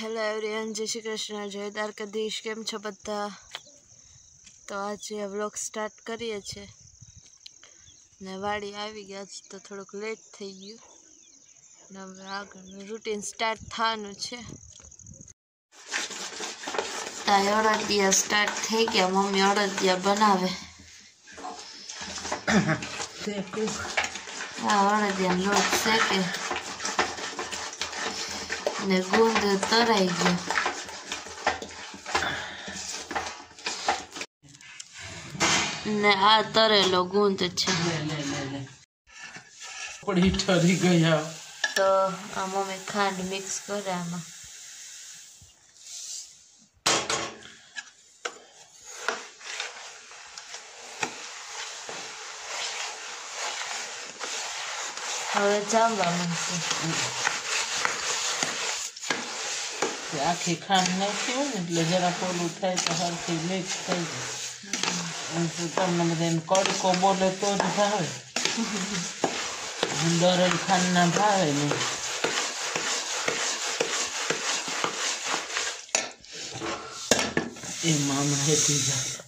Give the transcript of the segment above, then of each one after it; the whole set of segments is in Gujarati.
હેલો એવરીવન જય શ્રી કૃષ્ણ જય દ્વારકાધીશ કેમ છો બધા? તો આજે વ્લોગ સ્ટાર્ટ કરીએ છીએ. ને વાડી આવી ગયા છે તો થોડુંક લેટ થઈ ગયું. ને હવે આગળનું રૂટીન સ્ટાર્ટ થવાનું છે. અડદિયા સ્ટાર્ટ થઈ ગયા મમ્મી અડદિયા બનાવે. હા અડદિયા લોટ શેકે. ને ગુંદ તરાઈ ગયો. ને આ તરેલો ગુંદ છે. પડી ઠરી ગયા. તો આ મમ્મી ખાંડ મિક્સ કરે આમાં. હવે જામવા માંડશે. તે આખી ખાંડ નાખી હોય ને એટલે જરા ઓલું થાય તો હરખી મિક્સ થઈ જાય. તમને બધાને કડકો બોલે તો જ ભાવે. દરેલ ખાંડ ના ભાવે ને. એમાં હમણાં જાય.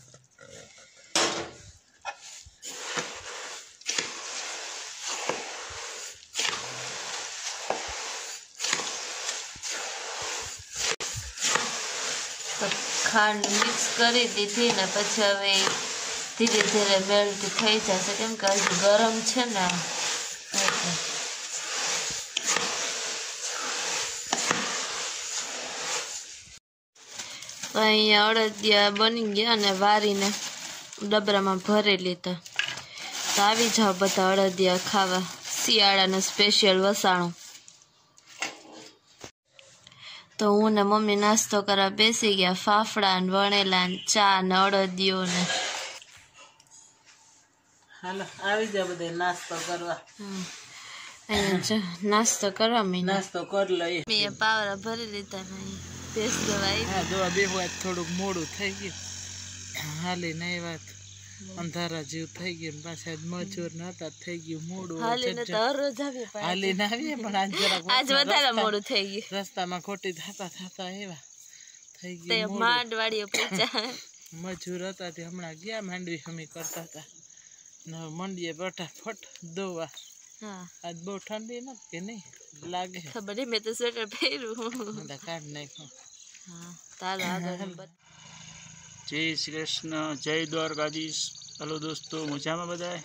ખાંડ મિક્સ કરી દીધી ને પછી હવે ધીરે ધીરે મેલ્ટ થઈ જશે. કેમ કે હજુ ગરમ છે ને અહીંયા અડદિયા બની ગયા અને વારીને ડબરામાં ભરી લીધા. તો આવી જાઓ બધા અડદિયા ખાવા. શિયાળાનું સ્પેશિયલ વસાણું. તો હું ને મમ્મી નાસ્તો કરવા બેસી ગયા. ફાફડા ને વણેલા ને ચા ને અડદિયો ને. હાલો આવી જાય બધા નાસ્તો કરવા. નાસ્તો કરવા મેં નાસ્તો કરી લઈએ. મેં પાવરા ભરી લીધા નહીં ભેંસ દવા દવા બે વાત થોડુંક મોડું થઈ ગયું. હાલી નહીં વાત. અંધારા જેવું થઈ ગયું પાછા મજૂર નતા થઈ ગયું મોડું હાલીને તો હરરોજ આવીએ પણ આજ વધારે મોડું થઈ ગયું. રસ્તામાં ખોટી થતા થતા એવા થઈ ગયું મોડું. માંડ મજૂર હતા તે હમણાં ગયા માંડવી હમી કરતા હતા. ને મંડીએ ફટાફટ દોવા. આજ બહુ ઠંડી નથી કે નહીં? લાગે. ખબર નહીં મેં તો સ્વેટર પહેર્યું. કાઢ નાખ્યું. હા તારો આગળ જય શ્રી કૃષ્ણ જય દ્વારકાધીશ. હલો દોસ્તો મજામાં બધાય?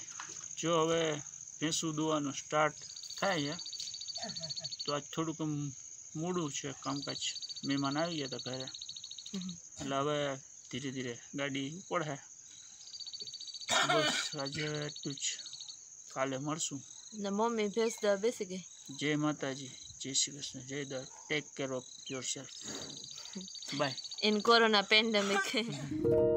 જો હવે ભેંસું દોવાનું સ્ટાર્ટ થાય છે તો આજ થોડુંક આમ મોડું છે કામકાજ. મહેમાન આવી ગયા હતા ઘરે. એટલે હવે ધીરે ધીરે ગાડી ઉપડે. બસ આજે એટલું જ. કાલે મળશું. ને મમ્મી ભેંસ દવા બેસી ગઈ? જય માતાજી જય શ્રી કૃષ્ણ જય દ્વાર. Take care of yourself Bye. In corona pandemic.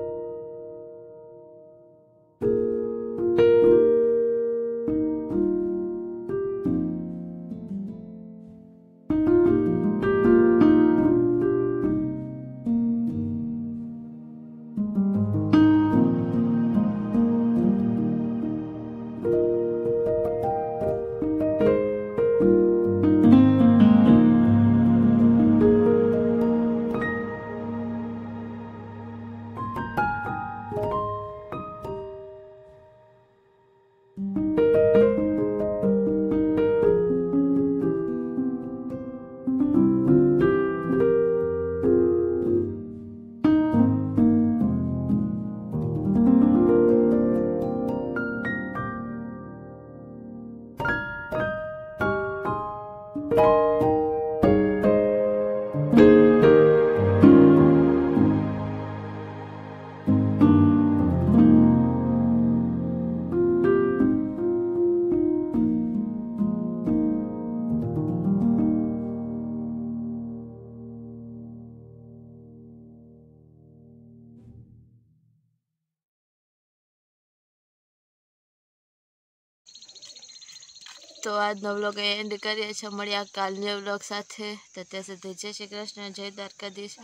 તો આજનો બ્લોગ એન્ડ કરીએ છીએ. મળ્યા કાલના બ્લોગ સાથે. તો ત્યાં સુધી જય શ્રી કૃષ્ણ, જય દ્વારકાધીશ.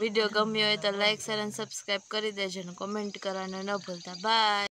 વીડિયો ગમ્યો હોય તો લાઇક શેર અને સબસ્ક્રાઈબ કરી દેજો અને કોમેન્ટ કરવાનું ન ભૂલતા. બાય